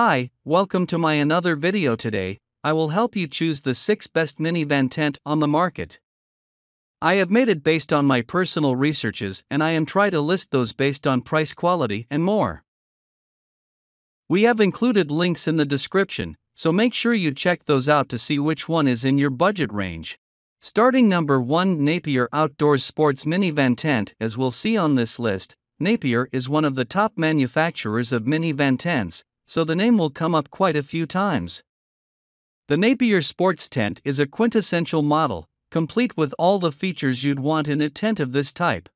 Hi, welcome to my another video today. I will help you choose the 6 best minivan tent on the market. I have made it based on my personal researches and I am try to list those based on price quality and more. We have included links in the description, so make sure you check those out to see which one is in your budget range. Starting number 1 Napier Outdoors Sportz Minivan Tent As we'll see on this list, Napier is one of the top manufacturers of minivan tents, so the name will come up quite a few times. The Napier Sportz Tent is a quintessential model, complete with all the features you'd want in a tent of this type.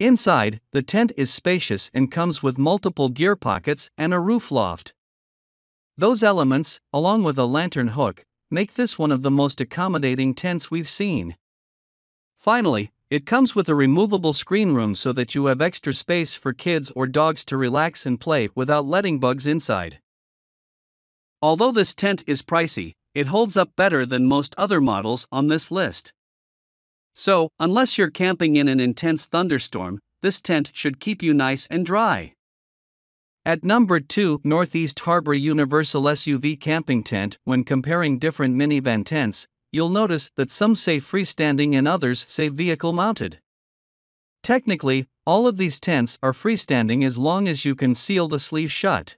Inside, the tent is spacious and comes with multiple gear pockets and a roof loft. Those elements, along with a lantern hook, make this one of the most accommodating tents we've seen. Finally, it comes with a removable screen room so that you have extra space for kids or dogs to relax and play without letting bugs inside. Although this tent is pricey, it holds up better than most other models on this list. So, unless you're camping in an intense thunderstorm, this tent should keep you nice and dry. At number 2, Northeast Harbor Universal SUV Camping Tent. When comparing different minivan tents, you'll notice that some say freestanding and others say vehicle mounted. Technically, all of these tents are freestanding as long as you can seal the sleeve shut.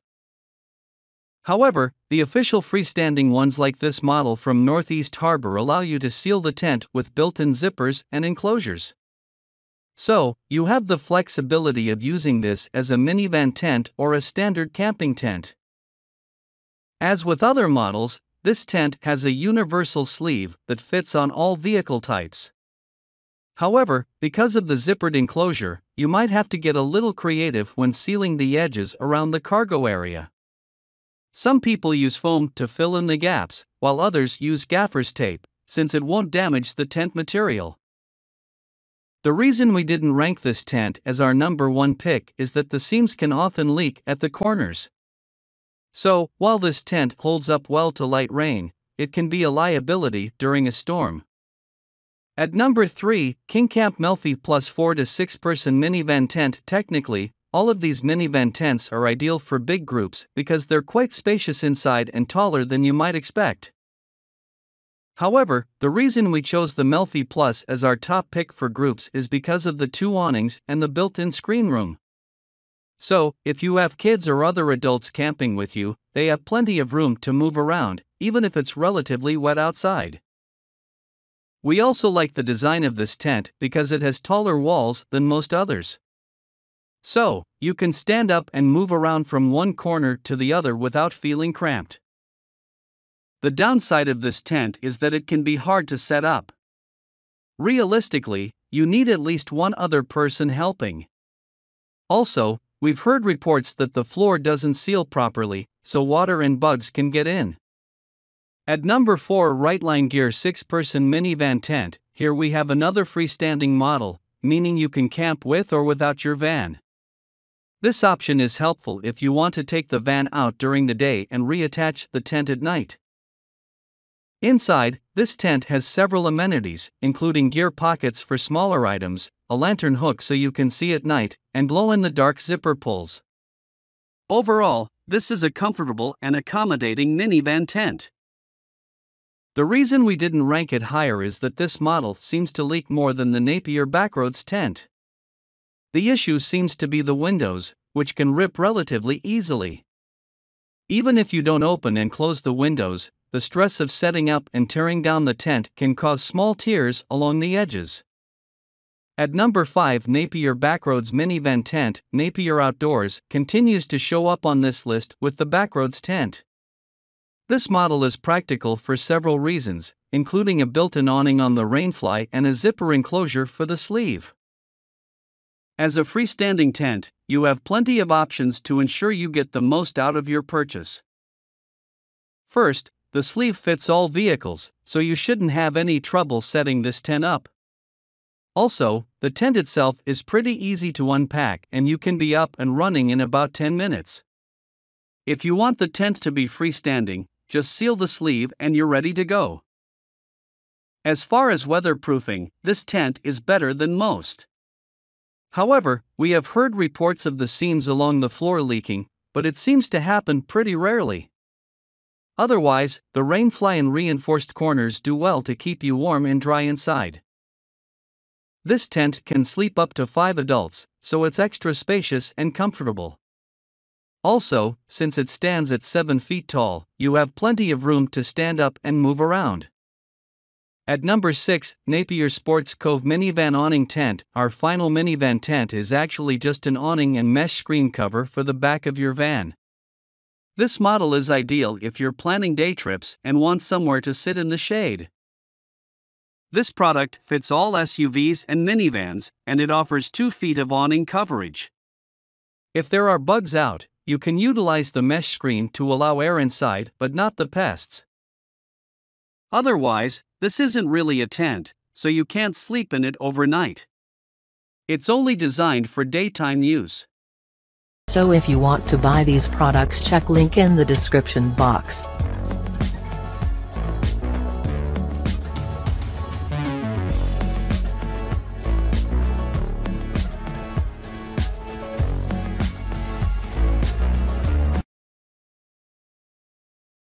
However, the official freestanding ones like this model from Northeast Harbor allow you to seal the tent with built in zippers and enclosures. So, you have the flexibility of using this as a minivan tent or a standard camping tent. As with other models, this tent has a universal sleeve that fits on all vehicle types. However, because of the zippered enclosure, you might have to get a little creative when sealing the edges around the cargo area. Some people use foam to fill in the gaps, while others use gaffer's tape, since it won't damage the tent material. The reason we didn't rank this tent as our number one pick is that the seams can often leak at the corners. So, while this tent holds up well to light rain, it can be a liability during a storm. At number 3, KingCamp Melfi Plus 4 to 6 person minivan tent. Technically, all of these minivan tents are ideal for big groups because they're quite spacious inside and taller than you might expect. However, the reason we chose the Melfi Plus as our top pick for groups is because of the two awnings and the built in screen room. So, if you have kids or other adults camping with you, they have plenty of room to move around, even if it's relatively wet outside. We also like the design of this tent because it has taller walls than most others. So, you can stand up and move around from one corner to the other without feeling cramped. The downside of this tent is that it can be hard to set up. Realistically, you need at least one other person helping. Also, We've heard reports that the floor doesn't seal properly, so water and bugs can get in. At number 4 Rightline Gear 6 person minivan tent, here we have another freestanding model, meaning you can camp with or without your van. This option is helpful if you want to take the van out during the day and reattach the tent at night. Inside, this tent has several amenities, including gear pockets for smaller items, a lantern hook so you can see at night, and glow in the dark zipper pulls. Overall, this is a comfortable and accommodating minivan tent. The reason we didn't rank it higher is that this model seems to leak more than the Napier Backroadz tent. The issue seems to be the windows, which can rip relatively easily. Even if you don't open and close the windows, the stress of setting up and tearing down the tent can cause small tears along the edges. At number 5, Napier Backroadz Minivan Tent, Napier Outdoors, continues to show up on this list with the Backroadz tent. This model is practical for several reasons, including a built in awning on the rainfly and a zipper enclosure for the sleeve. As a freestanding tent, you have plenty of options to ensure you get the most out of your purchase. First, the sleeve fits all vehicles, so you shouldn't have any trouble setting this tent up. Also, the tent itself is pretty easy to unpack and you can be up and running in about 10 minutes. If you want the tent to be freestanding, just seal the sleeve and you're ready to go. As far as weatherproofing, this tent is better than most. However, we have heard reports of the seams along the floor leaking, but it seems to happen pretty rarely. Otherwise, the rainfly and reinforced corners do well to keep you warm and dry inside. This tent can sleep up to 5 adults, so it's extra spacious and comfortable. Also, since it stands at 7 feet tall, you have plenty of room to stand up and move around. At number 6, Napier Sportz Cove Minivan Awning Tent. Our final minivan tent is actually just an awning and mesh screen cover for the back of your van. This model is ideal if you're planning day trips and want somewhere to sit in the shade. This product fits all SUVs and minivans, and it offers 2 feet of awning coverage. If there are bugs out, you can utilize the mesh screen to allow air inside but not the pests. Otherwise, this isn't really a tent, so you can't sleep in it overnight. It's only designed for daytime use. So if you want to buy these products check link in the description box.